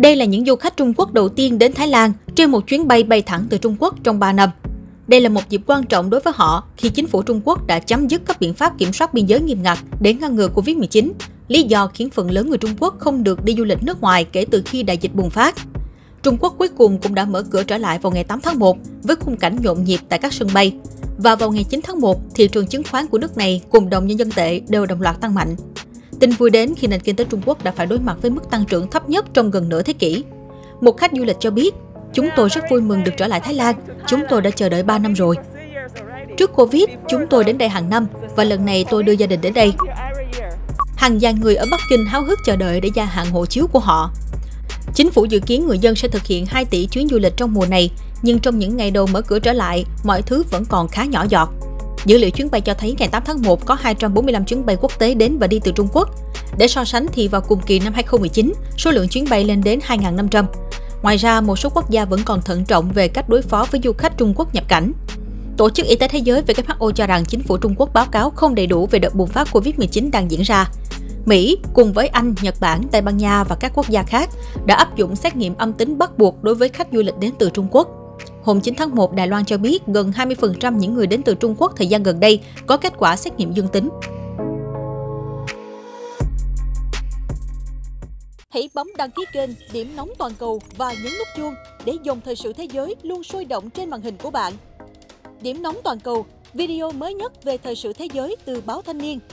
Đây là những du khách Trung Quốc đầu tiên đến Thái Lan trên một chuyến bay bay thẳng từ Trung Quốc trong 3 năm. Đây là một dịp quan trọng đối với họ khi chính phủ Trung Quốc đã chấm dứt các biện pháp kiểm soát biên giới nghiêm ngặt để ngăn ngừa Covid-19, lý do khiến phần lớn người Trung Quốc không được đi du lịch nước ngoài kể từ khi đại dịch bùng phát. Trung Quốc cuối cùng cũng đã mở cửa trở lại vào ngày 8 tháng 1 với khung cảnh nhộn nhịp tại các sân bay. Và vào ngày 9 tháng 1, thị trường chứng khoán của nước này cùng đồng nhân dân tệ đều đồng loạt tăng mạnh. Tin vui đến khi nền kinh tế Trung Quốc đã phải đối mặt với mức tăng trưởng thấp nhất trong gần nửa thế kỷ. Một khách du lịch cho biết, chúng tôi rất vui mừng được trở lại Thái Lan, chúng tôi đã chờ đợi 3 năm rồi. Trước Covid, chúng tôi đến đây hàng năm và lần này tôi đưa gia đình đến đây. Hàng ngàn người ở Bắc Kinh háo hức chờ đợi để gia hạn hộ chiếu của họ. Chính phủ dự kiến người dân sẽ thực hiện 2 tỷ chuyến du lịch trong mùa này, nhưng trong những ngày đầu mở cửa trở lại, mọi thứ vẫn còn khá nhỏ giọt. Dữ liệu chuyến bay cho thấy ngày 8 tháng 1 có 245 chuyến bay quốc tế đến và đi từ Trung Quốc. Để so sánh thì vào cùng kỳ năm 2019, số lượng chuyến bay lên đến 2.500. Ngoài ra, một số quốc gia vẫn còn thận trọng về cách đối phó với du khách Trung Quốc nhập cảnh. Tổ chức Y tế Thế giới WHO cho rằng chính phủ Trung Quốc báo cáo không đầy đủ về đợt bùng phát COVID-19 đang diễn ra. Mỹ cùng với Anh, Nhật Bản, Tây Ban Nha và các quốc gia khác đã áp dụng xét nghiệm âm tính bắt buộc đối với khách du lịch đến từ Trung Quốc. Hôm 9 tháng 1, Đài Loan cho biết gần 20% những người đến từ Trung Quốc thời gian gần đây có kết quả xét nghiệm dương tính. Hãy bấm đăng ký kênh Điểm Nóng Toàn cầu và nhấn nút chuông để dòng thời sự thế giới luôn sôi động trên màn hình của bạn. Điểm Nóng Toàn cầu, video mới nhất về thời sự thế giới từ báo Thanh niên –